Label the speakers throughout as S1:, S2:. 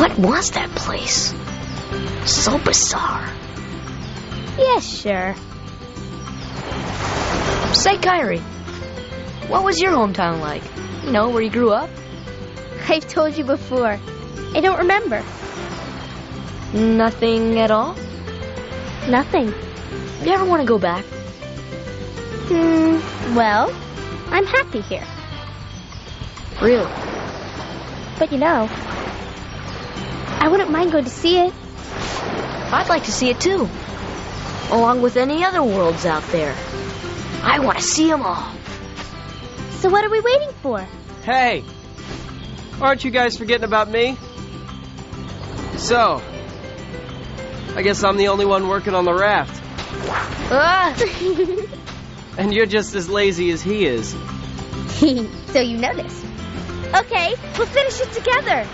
S1: What was that place? So bizarre.
S2: Yeah, sure.
S1: Say, Kairi, what was your hometown like? You know, where you grew up?
S2: I've told you before. I don't remember.
S1: Nothing at all?
S2: Nothing.
S1: You ever want to go back?
S2: Hmm, well, I'm happy here.
S1: Really?
S2: But you know, I wouldn't mind going to see it.
S1: I'd like to see it too. Along with any other worlds out there. I want to see them all.
S2: So what are we waiting for?
S3: Hey! Aren't you guys forgetting about me? So, I guess I'm the only one working on the raft.
S1: Ah!
S3: And you're just as lazy as he is.
S2: so you noticed. Okay, we'll finish it together.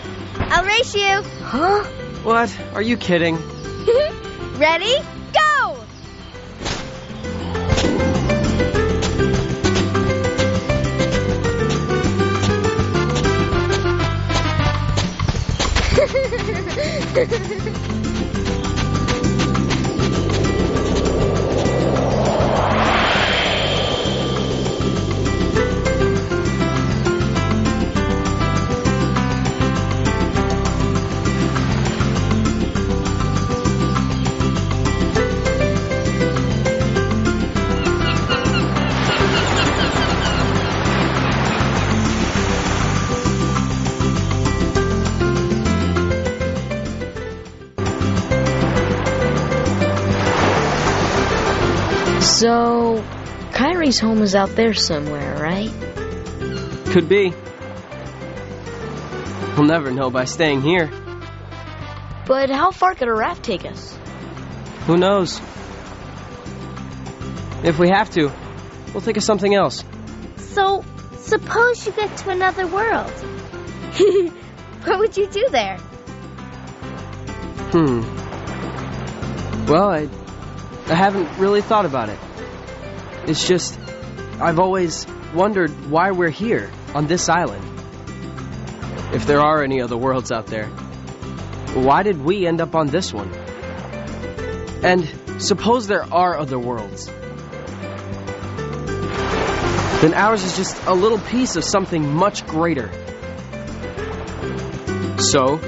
S2: I'll race you.
S1: Huh?
S3: What? Are you kidding?
S2: Ready? Go!
S1: So, Kairi's home is out there somewhere, right?
S3: Could be. We'll never know by staying here.
S1: But how far could a raft take us?
S3: Who knows? If we have to, we'll think of something else.
S2: So, suppose you get to another world. what would you do there?
S3: Hmm. Well, I, I haven't really thought about it. It's just, I've always wondered why we're here on this island. If there are any other worlds out there, why did we end up on this one? And suppose there are other worlds. Then ours is just a little piece of something much greater. So,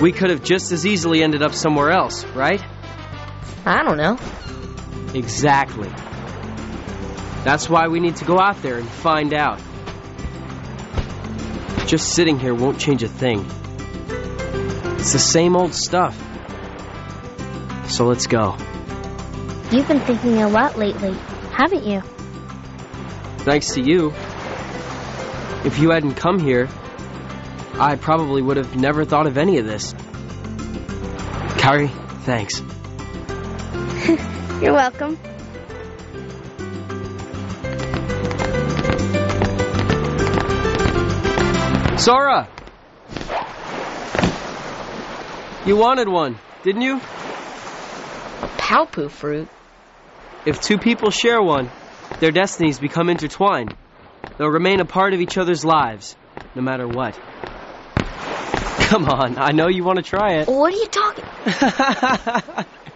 S3: we could have just as easily ended up somewhere else, right?
S1: I don't know.
S3: Exactly. That's why we need to go out there and find out. Just sitting here won't change a thing. It's the same old stuff. So let's go.
S2: You've been thinking a lot lately, haven't you?
S3: Thanks to you. If you hadn't come here, I probably would have never thought of any of this. Kairi, thanks.
S2: You're welcome.
S3: Sora! You wanted one, didn't you?
S1: A Paopu fruit?
S3: If two people share one, their destinies become intertwined. They'll remain a part of each other's lives, no matter what. Come on, I know you want to try it.
S1: What are you talking?